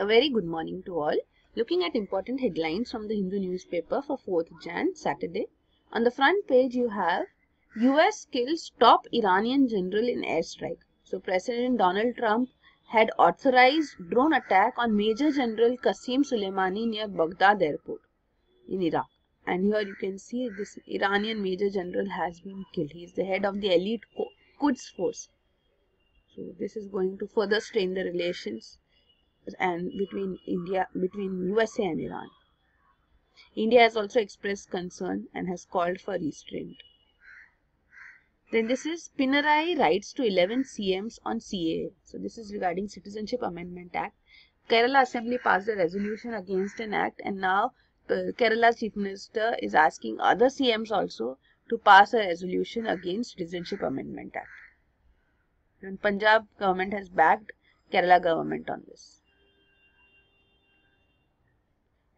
A very good morning to all. Looking at important headlines from the Hindu newspaper for 4th Jan, Saturday. On the front page you have US kills top Iranian general in airstrike. So President Donald Trump had authorized drone attack on Major General Qasim Soleimani near Baghdad airport in Iraq. And here you can see this Iranian Major General has been killed. He is the head of the elite Quds force. So this is going to further strain the relations and between India, between USA and Iran. India has also expressed concern and has called for restraint. Then this is Pinarayi writes to 11 CMs on CAA. So this is regarding Citizenship Amendment Act. Kerala Assembly passed a resolution against an act and now uh, Chief Minister is asking other CMs also to pass a resolution against Citizenship Amendment Act. And Punjab government has backed Kerala government on this.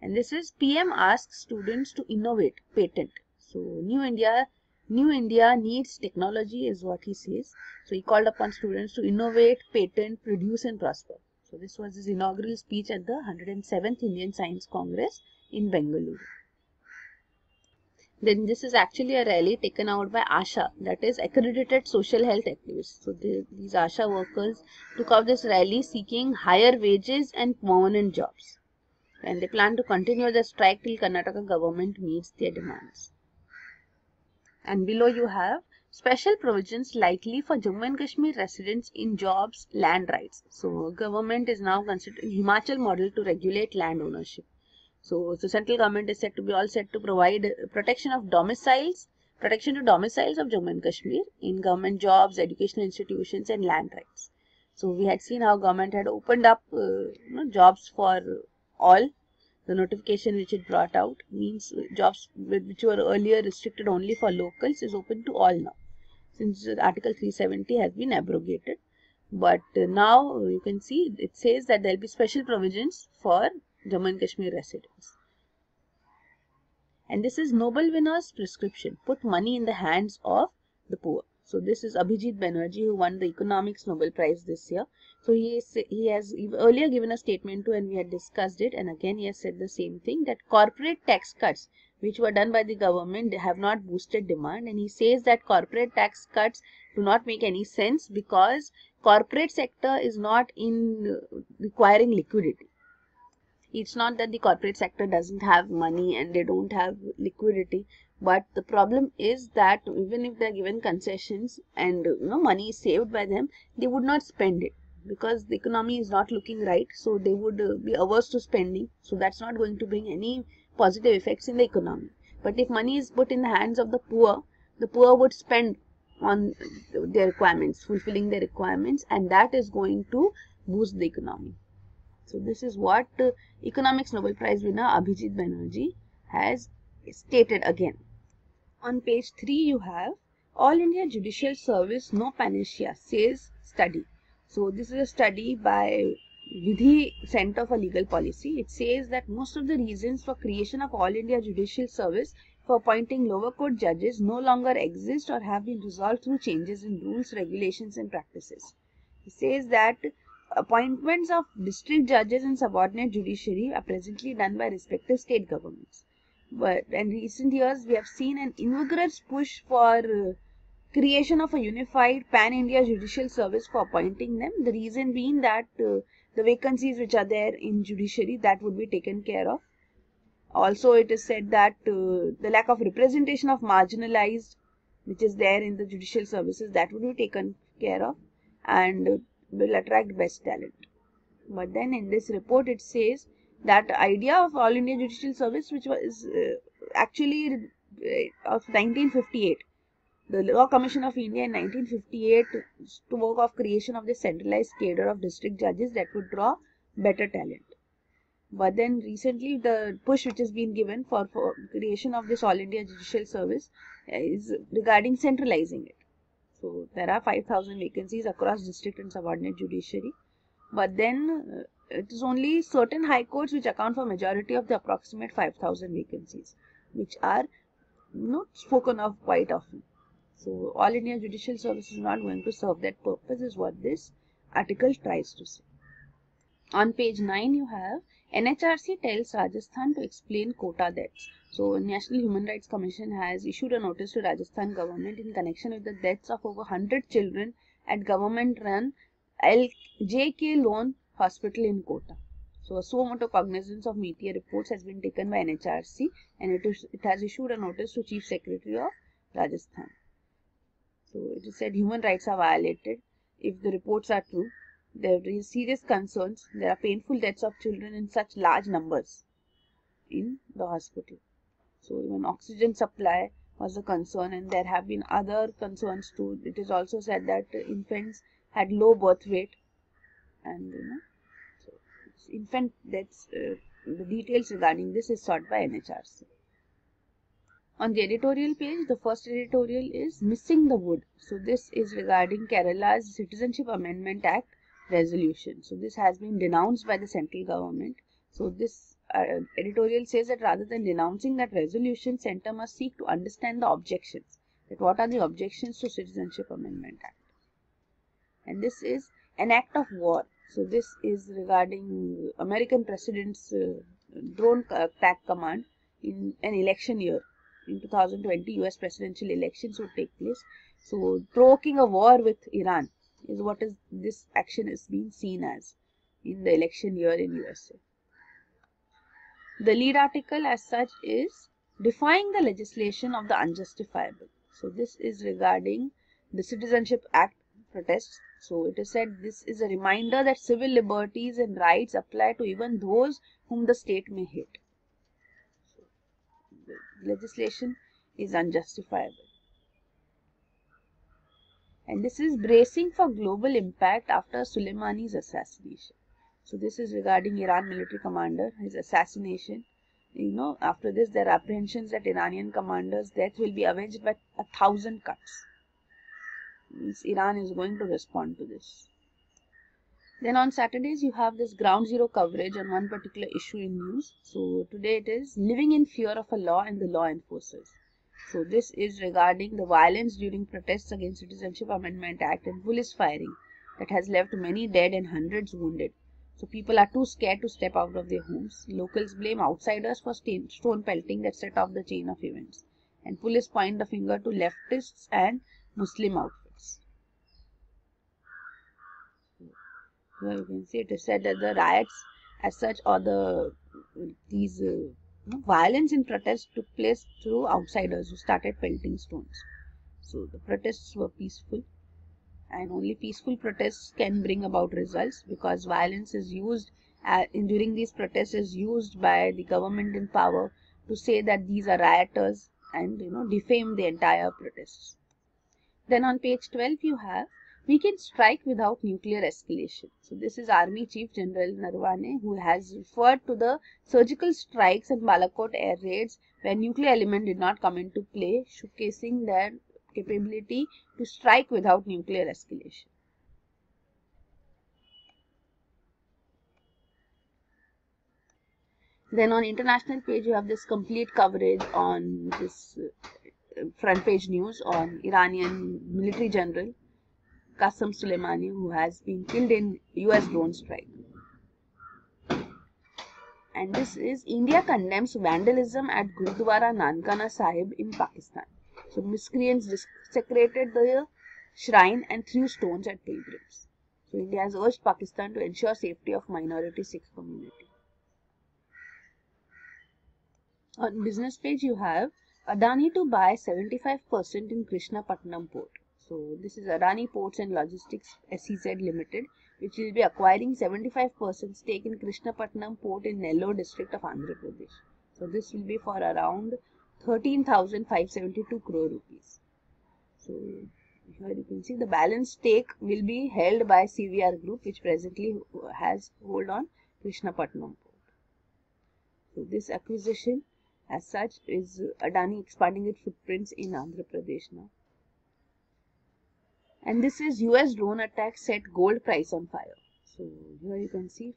And this is PM asks students to innovate, patent. So New India, New India needs technology is what he says. So he called upon students to innovate, patent, produce and prosper. So this was his inaugural speech at the 107th Indian Science Congress in Bengaluru. Then this is actually a rally taken out by ASHA, that is accredited social health activists. So the, these ASHA workers took out this rally seeking higher wages and permanent jobs and they plan to continue the strike till Karnataka government meets their demands. And below you have special provisions likely for Jammu and Kashmir residents in jobs, land rights. So government is now considering Himachal model to regulate land ownership. So, so central government is said to be all set to provide protection of domiciles, protection to domiciles of Jammu and Kashmir in government jobs, educational institutions and land rights. So we had seen how government had opened up uh, you know, jobs for all. The notification which it brought out means jobs which were earlier restricted only for locals is open to all now. Since Article 370 has been abrogated. But now you can see it says that there will be special provisions for Jammu and Kashmir residents. And this is Nobel winner's prescription. Put money in the hands of the poor. So this is Abhijit Banerjee who won the economics Nobel Prize this year. So he is, he has earlier given a statement to and we had discussed it and again he has said the same thing that corporate tax cuts which were done by the government have not boosted demand and he says that corporate tax cuts do not make any sense because corporate sector is not in requiring liquidity. It's not that the corporate sector doesn't have money and they don't have liquidity but the problem is that even if they're given concessions and you know money is saved by them, they would not spend it because the economy is not looking right. So they would uh, be averse to spending. So that's not going to bring any positive effects in the economy. But if money is put in the hands of the poor, the poor would spend on their requirements, fulfilling their requirements, and that is going to boost the economy. So this is what uh, Economics Nobel Prize winner Abhijit Banerjee has stated again. On page 3 you have All India Judicial Service No Panacea says study. So this is a study by Vidhi Center for Legal Policy. It says that most of the reasons for creation of All India Judicial Service for appointing lower court judges no longer exist or have been resolved through changes in rules, regulations and practices. It says that appointments of district judges and subordinate judiciary are presently done by respective state governments. But in recent years, we have seen an vigorous push for uh, creation of a unified pan-India judicial service for appointing them. The reason being that uh, the vacancies which are there in judiciary that would be taken care of. Also, it is said that uh, the lack of representation of marginalized which is there in the judicial services that would be taken care of and will attract best talent. But then in this report it says that idea of All India Judicial Service which was uh, actually uh, of 1958 the Law Commission of India in 1958 spoke of creation of the centralized cadre of district judges that would draw better talent. But then recently the push which has been given for, for creation of this All India Judicial Service is regarding centralizing it. So there are 5000 vacancies across district and subordinate judiciary. But then uh, it is only certain high courts which account for majority of the approximate 5000 vacancies which are not spoken of quite often. So All India Judicial Service is not going to serve that purpose is what this article tries to say. On page 9 you have NHRC tells Rajasthan to explain Kota debts. So National Human Rights Commission has issued a notice to Rajasthan government in connection with the deaths of over 100 children at government run JK Lone Hospital in Kota. So a suo motu cognizance of media reports has been taken by NHRC and it, is, it has issued a notice to Chief Secretary of Rajasthan. So it is said human rights are violated if the reports are true there is serious concerns. There are painful deaths of children in such large numbers in the hospital. So even oxygen supply was a concern and there have been other concerns too. It is also said that infants had low birth weight and you know, so infant deaths, uh, the details regarding this is sought by NHRC. On the editorial page, the first editorial is Missing the Wood. So this is regarding Kerala's Citizenship Amendment Act resolution. So this has been denounced by the central government. So this uh, editorial says that rather than denouncing that resolution, centre must seek to understand the objections. That what are the objections to Citizenship Amendment Act? And this is an act of war. So this is regarding American President's uh, drone attack command in an election year. In 2020, US presidential elections would take place. So provoking a war with Iran is what is this action is being seen as in the election year in USA. The lead article as such is defying the legislation of the unjustifiable. So this is regarding the Citizenship Act protests. So it is said this is a reminder that civil liberties and rights apply to even those whom the state may hate. So the legislation is unjustifiable and this is bracing for global impact after Soleimani's assassination. So this is regarding Iran military commander, his assassination. You know, after this, there are apprehensions that Iranian commander's death will be avenged by a thousand cuts. Means Iran is going to respond to this. Then on Saturdays, you have this ground zero coverage on one particular issue in news. So today it is living in fear of a law and the law enforcers. So this is regarding the violence during protests against Citizenship Amendment Act and police firing that has left many dead and hundreds wounded. So people are too scared to step out of their homes. Locals blame outsiders for stone pelting that set off the chain of events. And police point the finger to leftists and Muslim outfits. Here you can see it is said that the riots as such or the these uh, violence in protests took place through outsiders who started pelting stones. So the protests were peaceful and only peaceful protests can bring about results because violence is used uh, in, during these protests is used by the government in power to say that these are rioters and you know defame the entire protests. Then on page 12 you have we can strike without nuclear escalation. So this is Army Chief General Naravane who has referred to the surgical strikes and Balakot air raids where nuclear element did not come into play, showcasing their capability to strike without nuclear escalation. Then on international page you have this complete coverage on this uh, front page news on Iranian military general Qasem Soleimani, who has been killed in US drone strike. And this is India condemns vandalism at Gurudwara Nankana Sahib in Pakistan. So miscreants desecrated the shrine and threw stones at pilgrims. So India has urged Pakistan to ensure safety of minority Sikh community. On business page you have Adani to buy 75% in Krishnapatnam port. So this is Adani Ports and Logistics SEZ Limited, which will be acquiring 75% stake in Krishnapatnam Port in Nellore district of Andhra Pradesh. So this will be for around 13,572 crore rupees. So here you can see the balance stake will be held by CVR Group, which presently has hold on Krishnapatnam Port. So this acquisition as such is Adani expanding its footprints in Andhra Pradesh now. And this is US drone attack set gold price on fire. So here you can see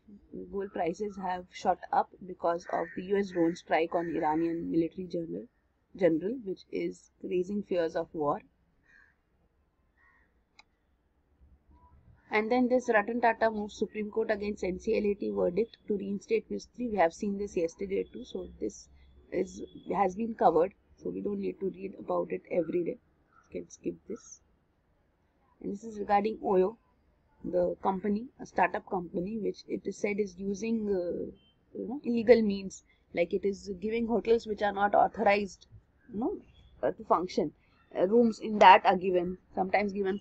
gold prices have shot up because of the US drone strike on Iranian military general, general which is raising fears of war. And then this Ratan Tata moves Supreme Court against NCLAT verdict to reinstate Mistry. We have seen this yesterday too. So this is has been covered. So we don't need to read about it every day. You can skip this. And this is regarding Oyo, the company, a startup company, which it is said is using uh, you know illegal means, like it is giving hotels which are not authorized, you know, uh, to function. Uh, rooms in that are given sometimes given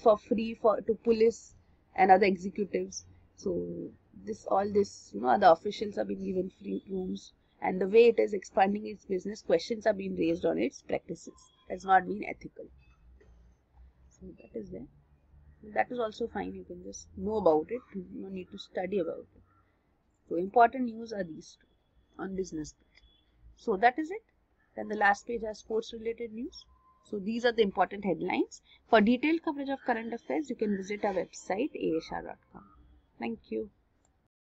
for free for to police and other executives. So this all this you know other officials are being given free rooms. And the way it is expanding its business questions are being raised on its practices. Has not been ethical that is there. That is also fine. You can just know about it. You don't need to study about it. So important news are these two on business so that is it. Then the last page has sports related news. So these are the important headlines. For detailed coverage of current affairs, you can visit our website aashah.com. Thank you.